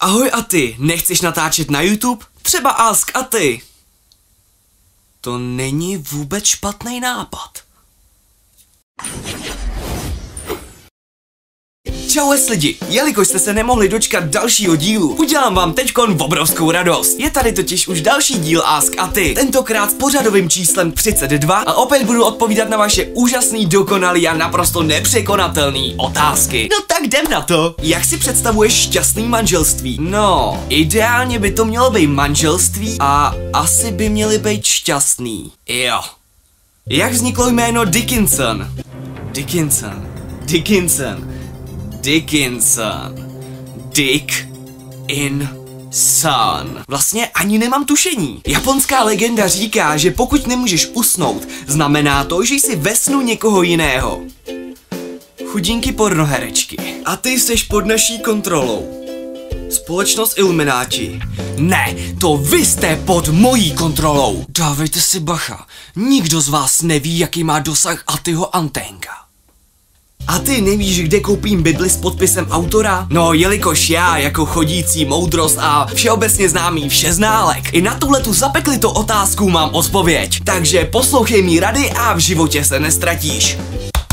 Ahoj a ty, nechceš natáčet na YouTube? Třeba Ask a ty. To není vůbec špatný nápad. Čau lidi, jelikož jste se nemohli dočkat dalšího dílu, udělám vám teďkon obrovskou radost. Je tady totiž už další díl Ask a ty, tentokrát s pořadovým číslem 32 a opět budu odpovídat na vaše úžasný, dokonalý a naprosto nepřekonatelný otázky. No tak jdem na to. Jak si představuješ šťastný manželství? No, ideálně by to mělo být manželství a asi by měli být šťastný. Jo. Jak vzniklo jméno Dickinson? Dickinson. Dickinson. Dickinson. Dick in Sun. Vlastně ani nemám tušení. Japonská legenda říká, že pokud nemůžeš usnout, znamená to, že jsi ve snu někoho jiného. Chudinky pornoherečky. A ty jsi pod naší kontrolou. Společnost Illuminati. Ne, to vy jste pod mojí kontrolou. Dávejte si bacha. Nikdo z vás neví, jaký má dosah Atyho anténka. Ty nevíš, kde koupím Bibli s podpisem autora? No, jelikož já, jako chodící moudrost a všeobecně známý všeználek, i na tuhle tu to otázku mám odpověď. Takže poslouchej mi rady a v životě se nestratíš.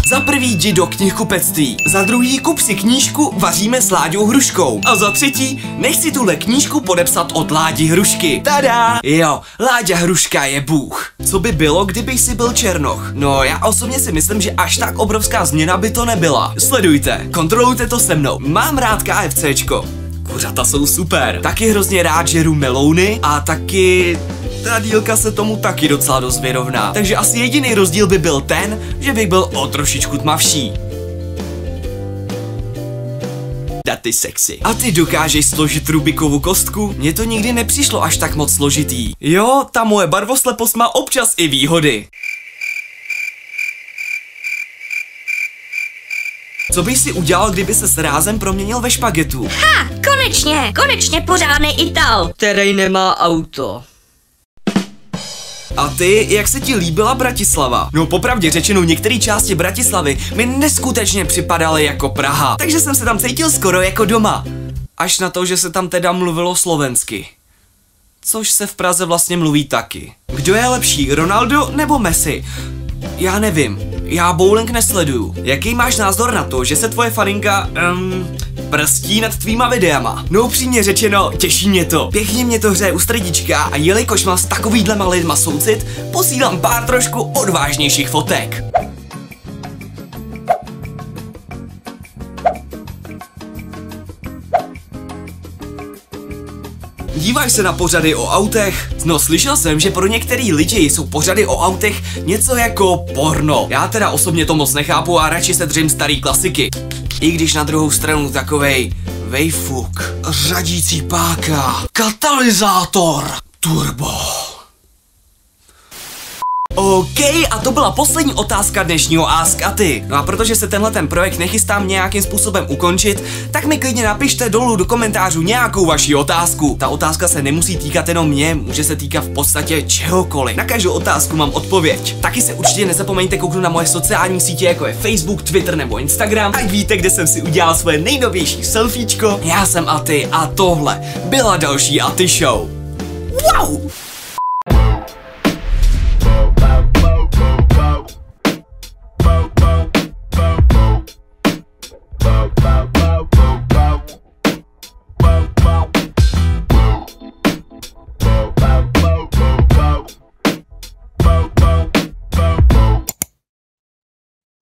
Za prvý jdi do knihkupectví, za druhý kup si knížku Vaříme s Láďou Hruškou a za třetí nech si tuhle knížku podepsat od Ládi Hrušky. Tada! Jo, Láďa Hruška je bůh. Co by bylo, kdyby si byl Černoch? No, já osobně si myslím, že až tak obrovská změna by to nebyla. Sledujte, kontrolujte to se mnou. Mám rád KFCčko. Kuřata jsou super. Taky hrozně rád žeru melouny a taky ta dílka se tomu taky docela dost vyrovná. Takže asi jediný rozdíl by byl ten, že bych byl o trošičku tmavší. Daty sexy. A ty dokážeš složit Rubikovou kostku? Mně to nikdy nepřišlo až tak moc složitý. Jo, ta moje barvoslepost má občas i výhody. Co bys si udělal, kdyby se s rázem proměnil ve špagetu? Ha, konečně, konečně pořádný Ital. Který nemá auto. A ty, jak se ti líbila Bratislava? No popravdě řečeno, některé části Bratislavy mi neskutečně připadaly jako Praha, takže jsem se tam cítil skoro jako doma. Až na to, že se tam teda mluvilo slovensky. Což se v Praze vlastně mluví taky. Kdo je lepší, Ronaldo nebo Messi? Já nevím, já bowling nesleduju. Jaký máš názor na to, že se tvoje farinka, um, prstí nad tvýma videama. No upřímně řečeno, těší mě to. Pěkně mě to hřeje u stredička a jelikož mám s takovýhle lidma soucit, posílám pár trošku odvážnějších fotek. Díváš se na pořady o autech? No slyšel jsem, že pro některý lidi jsou pořady o autech něco jako porno. Já teda osobně to moc nechápu a radši se držím starý klasiky. I když na druhou stranu takovej vejfuk, řadící páka, katalyzátor, turbo. OK, a to byla poslední otázka dnešního Ask a ty. No a protože se tenhle ten projekt nechystám nějakým způsobem ukončit, tak mi klidně napište dolů do komentářů nějakou vaši otázku. Ta otázka se nemusí týkat jenom mě, může se týkat v podstatě čehokoliv. Na každou otázku mám odpověď. Taky se určitě nezapomeňte kouknout na moje sociální sítě, jako je Facebook, Twitter nebo Instagram. Ať víte, kde jsem si udělal svoje nejnovější selfiečko. Já jsem Aty a tohle byla další Aty Show. Wow!